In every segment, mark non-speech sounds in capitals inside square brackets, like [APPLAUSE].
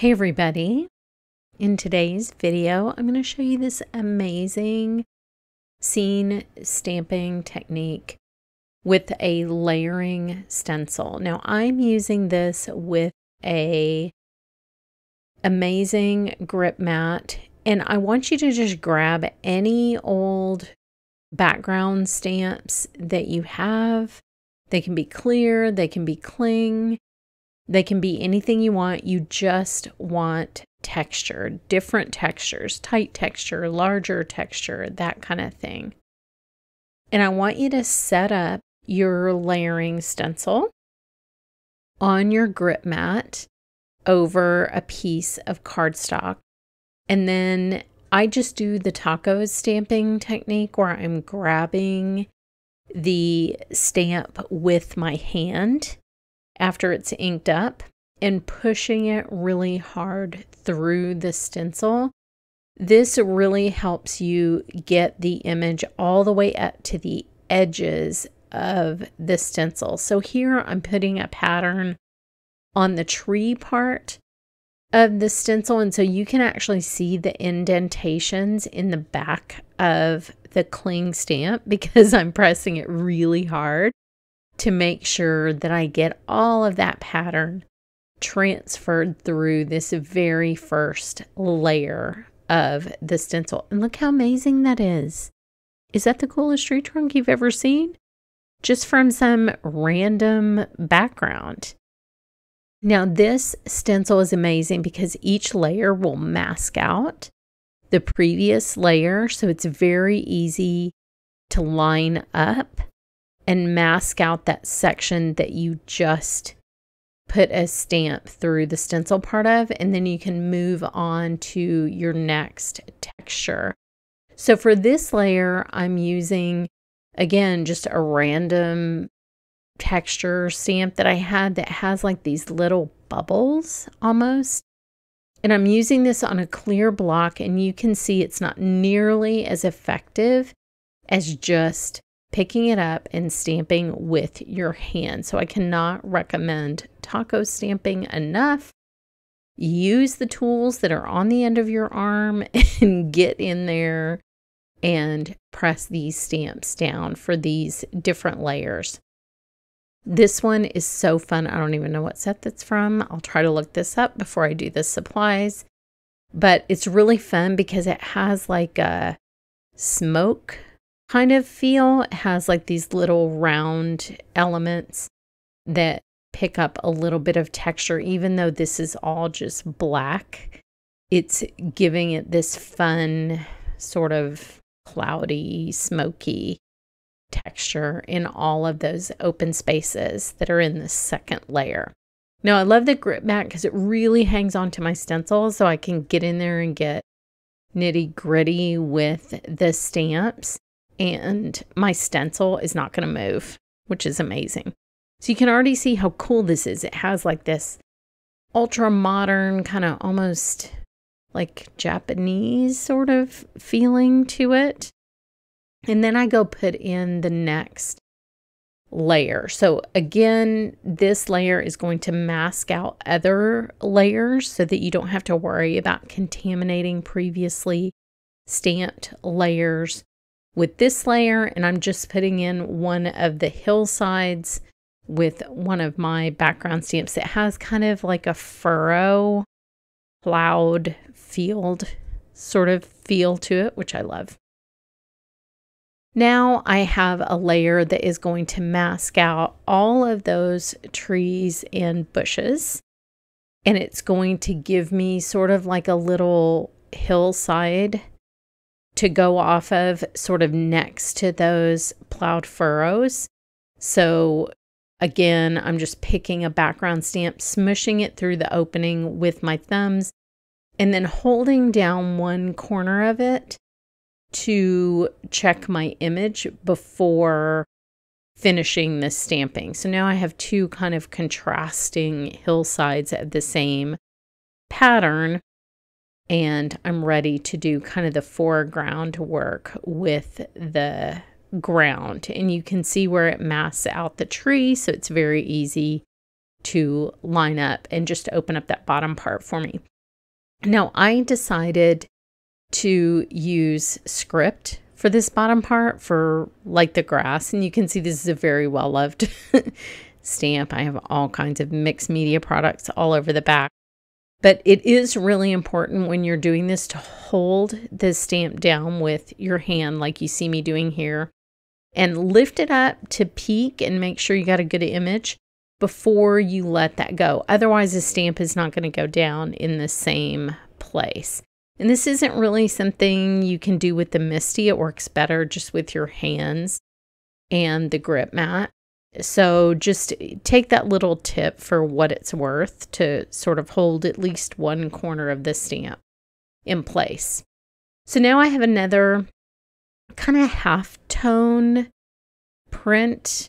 Hey everybody! In today's video, I'm going to show you this amazing scene stamping technique with a layering stencil. Now I'm using this with a amazing grip mat and I want you to just grab any old background stamps that you have. They can be clear, they can be cling, they can be anything you want. You just want texture, different textures, tight texture, larger texture, that kind of thing. And I want you to set up your layering stencil on your grip mat over a piece of cardstock. And then I just do the taco stamping technique where I'm grabbing the stamp with my hand after it's inked up and pushing it really hard through the stencil. This really helps you get the image all the way up to the edges of the stencil. So here I'm putting a pattern on the tree part of the stencil. And so you can actually see the indentations in the back of the cling stamp [LAUGHS] because I'm pressing it really hard to make sure that I get all of that pattern transferred through this very first layer of the stencil. And look how amazing that is. Is that the coolest tree trunk you've ever seen? Just from some random background. Now, this stencil is amazing because each layer will mask out the previous layer. So it's very easy to line up and mask out that section that you just put a stamp through the stencil part of, and then you can move on to your next texture. So for this layer, I'm using, again, just a random texture stamp that I had that has like these little bubbles almost. And I'm using this on a clear block, and you can see it's not nearly as effective as just picking it up and stamping with your hand. So I cannot recommend taco stamping enough. Use the tools that are on the end of your arm [LAUGHS] and get in there and press these stamps down for these different layers. This one is so fun. I don't even know what set that's from. I'll try to look this up before I do the supplies. But it's really fun because it has like a smoke kind of feel. It has like these little round elements that pick up a little bit of texture, even though this is all just black. It's giving it this fun, sort of cloudy, smoky texture in all of those open spaces that are in the second layer. Now, I love the grip mat because it really hangs onto my stencil so I can get in there and get nitty gritty with the stamps and my stencil is not going to move, which is amazing. So you can already see how cool this is. It has like this ultra modern, kind of almost like Japanese sort of feeling to it. And then I go put in the next layer. So again, this layer is going to mask out other layers so that you don't have to worry about contaminating previously stamped layers with this layer and I'm just putting in one of the hillsides with one of my background stamps. It has kind of like a furrow cloud field sort of feel to it, which I love. Now I have a layer that is going to mask out all of those trees and bushes. And it's going to give me sort of like a little hillside to go off of sort of next to those plowed furrows. So again, I'm just picking a background stamp, smushing it through the opening with my thumbs, and then holding down one corner of it to check my image before finishing the stamping. So now I have two kind of contrasting hillsides of the same pattern and I'm ready to do kind of the foreground work with the ground. And you can see where it masks out the tree, so it's very easy to line up and just open up that bottom part for me. Now, I decided to use script for this bottom part for like the grass. And you can see this is a very well loved [LAUGHS] stamp. I have all kinds of mixed media products all over the back. But it is really important when you're doing this to hold the stamp down with your hand, like you see me doing here, and lift it up to peek and make sure you got a good image before you let that go. Otherwise, the stamp is not going to go down in the same place. And this isn't really something you can do with the MISTI. It works better just with your hands and the grip mat. So just take that little tip for what it's worth to sort of hold at least one corner of the stamp in place. So now I have another kind of half tone print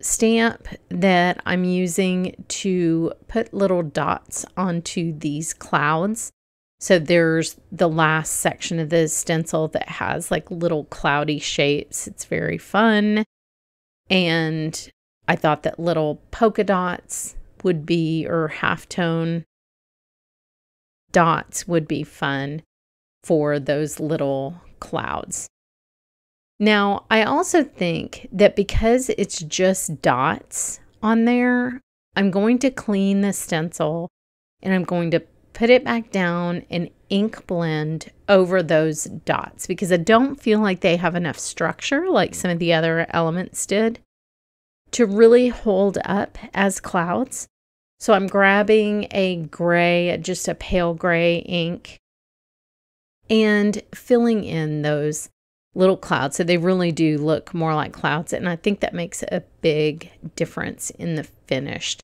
stamp that I'm using to put little dots onto these clouds. So there's the last section of the stencil that has like little cloudy shapes. It's very fun. And I thought that little polka dots would be, or halftone dots would be fun for those little clouds. Now, I also think that because it's just dots on there, I'm going to clean the stencil and I'm going to put it back down and ink blend over those dots because I don't feel like they have enough structure like some of the other elements did to really hold up as clouds. So I'm grabbing a gray, just a pale gray ink and filling in those little clouds. So they really do look more like clouds. And I think that makes a big difference in the finished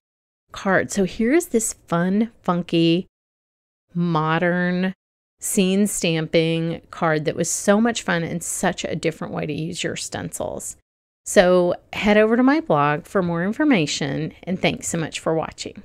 card. So here's this fun, funky modern scene stamping card that was so much fun and such a different way to use your stencils. So head over to my blog for more information and thanks so much for watching.